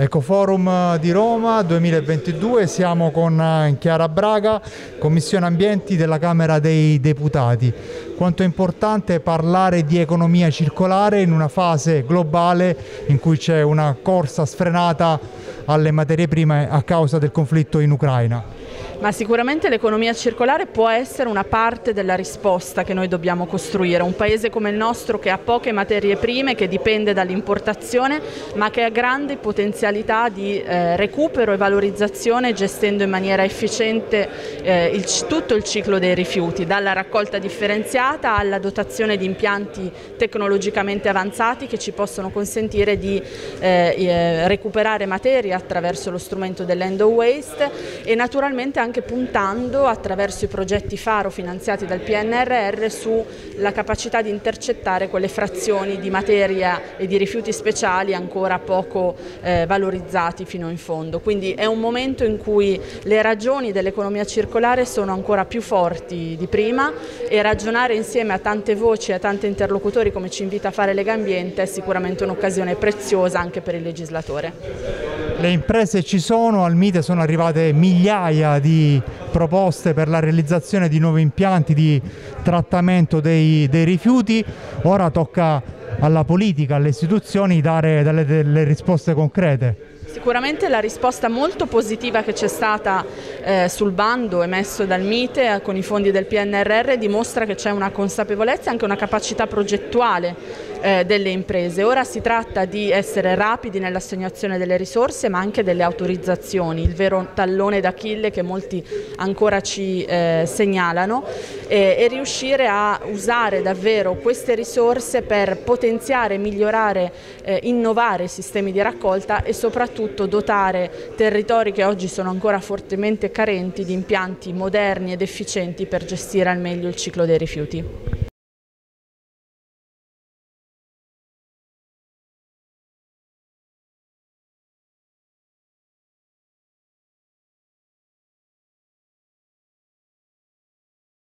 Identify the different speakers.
Speaker 1: Ecoforum di Roma 2022, siamo con eh, Chiara Braga, Commissione Ambienti della Camera dei Deputati. Quanto è importante parlare di economia circolare in una fase globale in cui c'è una corsa sfrenata alle materie prime a causa del conflitto in Ucraina.
Speaker 2: Ma sicuramente l'economia circolare può essere una parte della risposta che noi dobbiamo costruire. Un paese come il nostro che ha poche materie prime, che dipende dall'importazione, ma che ha grandi potenzialità di eh, recupero e valorizzazione gestendo in maniera efficiente eh, il, tutto il ciclo dei rifiuti, dalla raccolta differenziata alla dotazione di impianti tecnologicamente avanzati che ci possono consentire di eh, eh recuperare materia attraverso lo strumento dell'end waste e naturalmente anche anche puntando attraverso i progetti faro finanziati dal PNRR sulla capacità di intercettare quelle frazioni di materia e di rifiuti speciali ancora poco eh, valorizzati fino in fondo. Quindi è un momento in cui le ragioni dell'economia circolare sono ancora più forti di prima e ragionare insieme a tante voci e a tanti interlocutori come ci invita a fare Lega Ambiente è sicuramente un'occasione preziosa anche per il legislatore.
Speaker 1: Le imprese ci sono, al MITE sono arrivate migliaia di proposte per la realizzazione di nuovi impianti di trattamento dei, dei rifiuti, ora tocca alla politica, alle istituzioni dare delle, delle risposte concrete.
Speaker 2: Sicuramente la risposta molto positiva che c'è stata eh, sul bando emesso dal MITE eh, con i fondi del PNRR dimostra che c'è una consapevolezza e anche una capacità progettuale eh, delle imprese. Ora si tratta di essere rapidi nell'assegnazione delle risorse ma anche delle autorizzazioni, il vero tallone d'Achille che molti ancora ci eh, segnalano e, e riuscire a usare davvero queste risorse per potenziare, migliorare, eh, innovare i sistemi di raccolta e soprattutto dotare territori che oggi sono ancora fortemente carenti di impianti moderni ed efficienti per gestire al meglio il ciclo dei rifiuti.